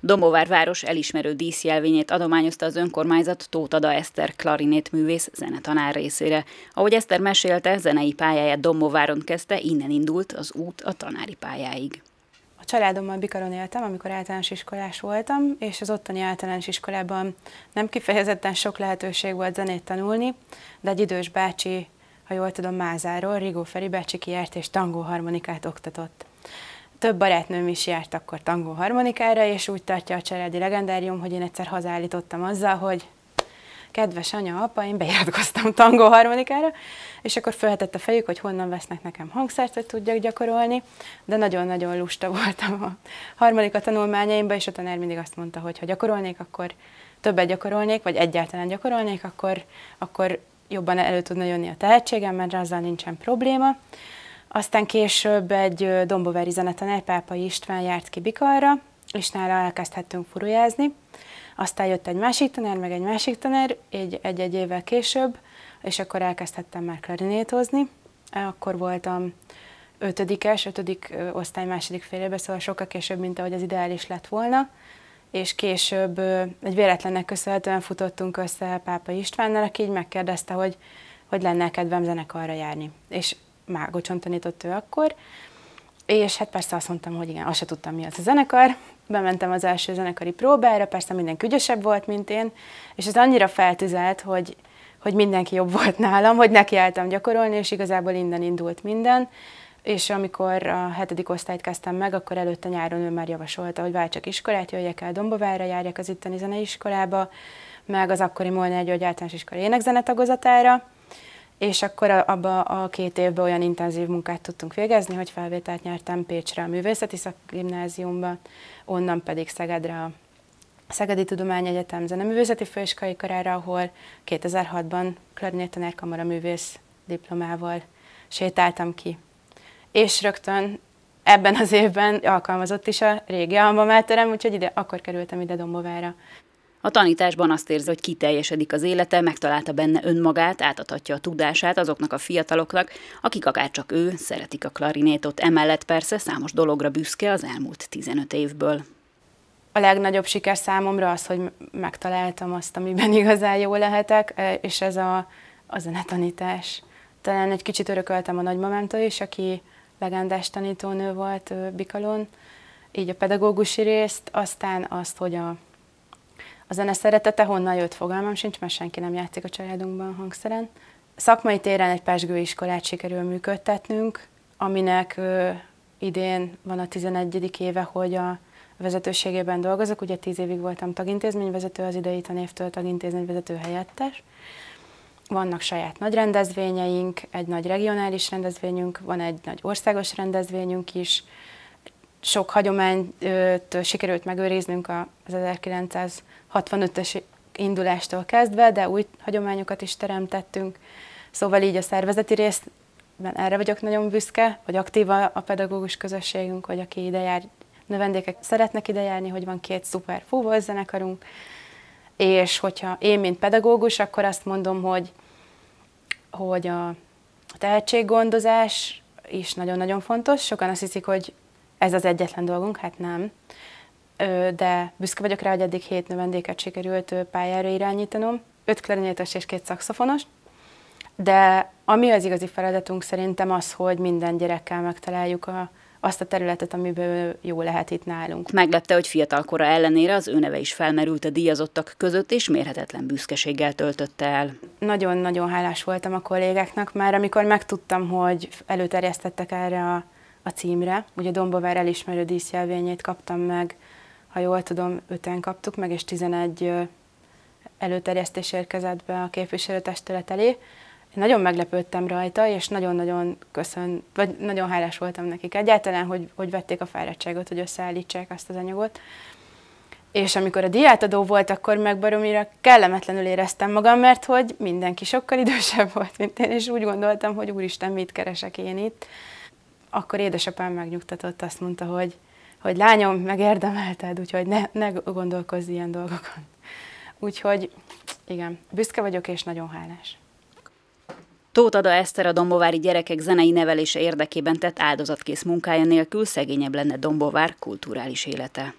Dombovár város elismerő díszjelvényét adományozta az önkormányzat Tóth Ada Eszter klarinét művész zenetanár részére. Ahogy Eszter mesélte, zenei pályáját Dombováron kezdte, innen indult az út a tanári pályáig. A családommal Bikaron éltem, amikor általános iskolás voltam, és az ottani általános iskolában nem kifejezetten sok lehetőség volt zenét tanulni, de egy idős bácsi, ha jól tudom, Mázáról, Rigó Feri bácsi kijárt és tangó harmonikát oktatott több barátnőm is járt akkor tangó harmonikára, és úgy tartja a családi legendárium, hogy én egyszer hazállítottam azzal, hogy kedves anya, apa, én beiratkoztam tangó harmonikára, és akkor felhetett a fejük, hogy honnan vesznek nekem hangszert, hogy tudjak gyakorolni, de nagyon-nagyon lusta voltam a harmonika tanulmányaimban, és a tanár mindig azt mondta, hogy ha gyakorolnék, akkor többet gyakorolnék, vagy egyáltalán gyakorolnék, akkor, akkor jobban elő tudna jönni a tehetségem, mert azzal nincsen probléma. Aztán később egy domboveri zenetanár, Pápai István járt ki Bikarra, és nála elkezdhettünk furujázni. Aztán jött egy másik tanár, meg egy másik tanár, egy-egy évvel később, és akkor elkezdhettem már klarinétozni. Akkor voltam ötödikes, ötödik osztály második félébe, szóval sokkal később, mint ahogy az ideális lett volna. És később egy véletlennek köszönhetően futottunk össze Pápa Istvánnal, aki így megkérdezte, hogy, hogy lenne kedvem zenekarra járni. És mágocson tanított ő akkor, és hát persze azt mondtam, hogy igen, azt se tudtam, mi az a zenekar. Bementem az első zenekari próbára, persze minden ügyesebb volt, mint én, és ez annyira feltüzelt, hogy, hogy mindenki jobb volt nálam, hogy nekiálltam gyakorolni, és igazából innen indult minden. És amikor a hetedik osztályt kezdtem meg, akkor előtte nyáron ő már javasolta, hogy váltsak iskolát, jöjjek el Dombovára, járjak az itteni zeneiskolába, meg az akkori Molnár György általános iskola énekzenetagozatára, és akkor abba a két évben olyan intenzív munkát tudtunk végezni, hogy felvételt nyertem Pécsre a Művészeti Szakgimnáziumba, onnan pedig Szegedre a Szegedi Tudományegyetem Zeneművészeti Főiskolai Karára, ahol 2006-ban klarinétanárkamara művész diplomával sétáltam ki. És rögtön ebben az évben alkalmazott is a régi alma úgyhogy ide, akkor kerültem ide Dombovára. A tanításban azt érzi, hogy kiteljesedik az élete, megtalálta benne önmagát, átadhatja a tudását azoknak a fiataloknak, akik akár csak ő szeretik a klarinétot, emellett persze számos dologra büszke az elmúlt 15 évből. A legnagyobb siker számomra az, hogy megtaláltam azt, amiben igazán jó lehetek, és ez a, a zenetanítás. Talán egy kicsit örököltem a nagymamámtól is, aki legendás tanítónő volt Bikalon, így a pedagógusi részt, aztán azt, hogy a a zene szeretete honnan jött, fogalmam sincs, mert senki nem játszik a családunkban hangszeren. Szakmai téren egy pesgőiskolát sikerül működtetnünk, aminek ö, idén van a 11. éve, hogy a vezetőségében dolgozok. Ugye 10 évig voltam tagintézményvezető, az idei tanévtől tagintézményvezető helyettes. Vannak saját nagy rendezvényeink, egy nagy regionális rendezvényünk, van egy nagy országos rendezvényünk is, sok hagyományt sikerült megőriznünk az 1965-ös indulástól kezdve, de új hagyományokat is teremtettünk. Szóval így a szervezeti részben erre vagyok nagyon büszke, hogy aktív a pedagógus közösségünk, hogy aki ide jár, növendékek szeretnek ide járni, hogy van két szuper fúvózenekarunk, és hogyha én, mint pedagógus, akkor azt mondom, hogy, hogy a tehetséggondozás is nagyon-nagyon fontos. Sokan azt hiszik, hogy ez az egyetlen dolgunk, hát nem. De büszke vagyok rá, hogy eddig hét növendéket sikerült pályára irányítanom, öt klarinétos és két szakszofonos. De ami az igazi feladatunk szerintem az, hogy minden gyerekkel megtaláljuk a, azt a területet, amiből jó lehet itt nálunk. Meglepte, hogy fiatalkora ellenére az ő neve is felmerült a díjazottak között, és mérhetetlen büszkeséggel töltötte el. Nagyon-nagyon hálás voltam a kollégáknak, már amikor megtudtam, hogy előterjesztettek erre a a címre. Ugye Dombovár elismerő díszjelvényét kaptam meg, ha jól tudom, öten kaptuk meg, és 11 előterjesztés érkezett be a képviselőtestület elé. Én nagyon meglepődtem rajta, és nagyon-nagyon köszön, vagy nagyon hálás voltam nekik egyáltalán, hogy, hogy vették a fáradtságot, hogy összeállítsák azt az anyagot. És amikor a diátadó volt, akkor meg baromira kellemetlenül éreztem magam, mert hogy mindenki sokkal idősebb volt, mint én, és úgy gondoltam, hogy úristen, mit keresek én itt akkor édesapám megnyugtatott, azt mondta, hogy, hogy lányom, megérdemelted, úgyhogy ne, ne gondolkozz ilyen dolgokon. Úgyhogy igen, büszke vagyok és nagyon hálás. Tóth Ada Eszter a dombovári gyerekek zenei nevelése érdekében tett áldozatkész munkája nélkül szegényebb lenne Dombovár kulturális élete.